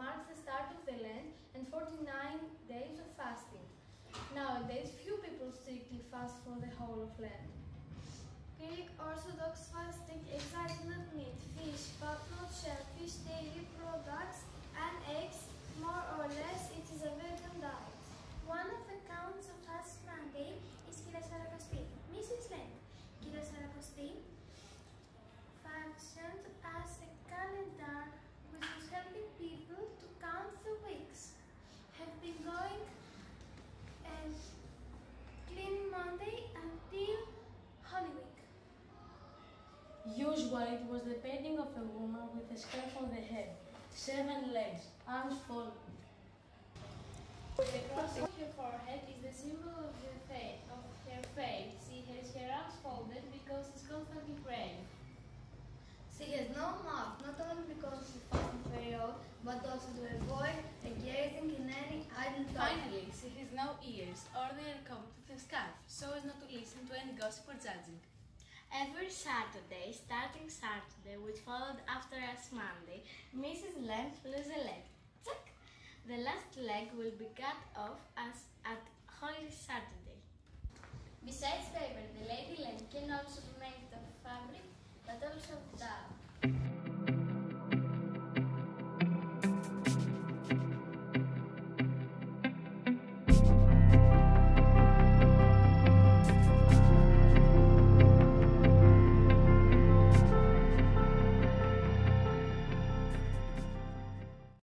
marks the start of the Lent and 49 days of fasting. Nowadays, few people strictly fast for the whole of Lent. Greek Orthodox fasting is not meat, Usually it was the painting of a woman with a scarf on the head, seven legs, arms folded. The cross on her forehead is the symbol of, the faith, of her faith. She has her arms folded because she's constantly praying. She has no mouth, not only because she fasts very old, but also to avoid gazing in any idle thought. Finally, she has no ears, or they are covered with a scarf, so as not to listen to any gossip or judging. Every Saturday, starting Saturday, which followed after us Monday, Mrs. Lent lose a leg. Check! The last leg will be cut off as at Holy Saturday. Besides paper, the lady Lent can also fabric